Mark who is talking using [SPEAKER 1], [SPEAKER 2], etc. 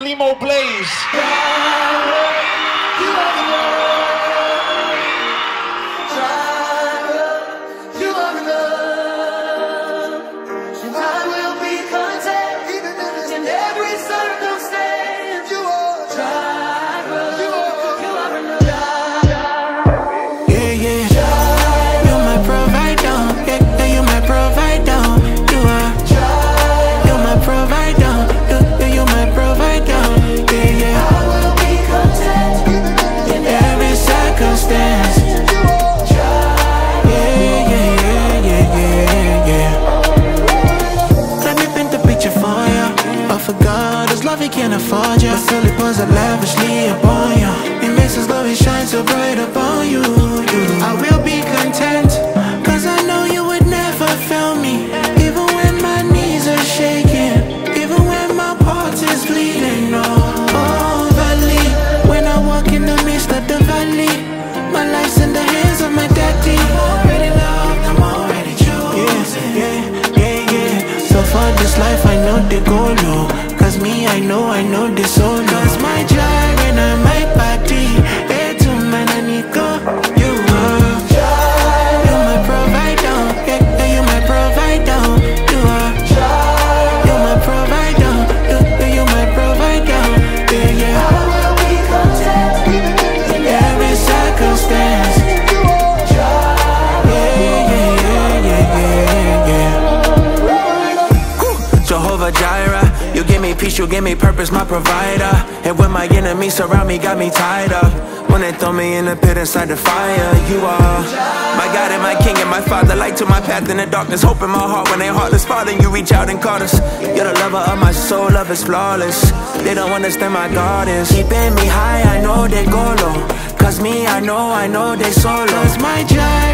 [SPEAKER 1] Limoblaze. This life, I know the go low. Cause me, I know, I know the solo. Cause my Jireh peace, you give me purpose, my provider. And when my enemies surround me, got me tied up. When they throw me in the pit inside the fire, you are my God and my King and my Father, light to my path in the darkness, hope in my heart when they heartless. Father, you reach out and caught us. You're the lover of my soul, love is flawless. They don't understand my God is keeping me high. I know they go low. Cause me, I know, I know they solo. Cause my Jireh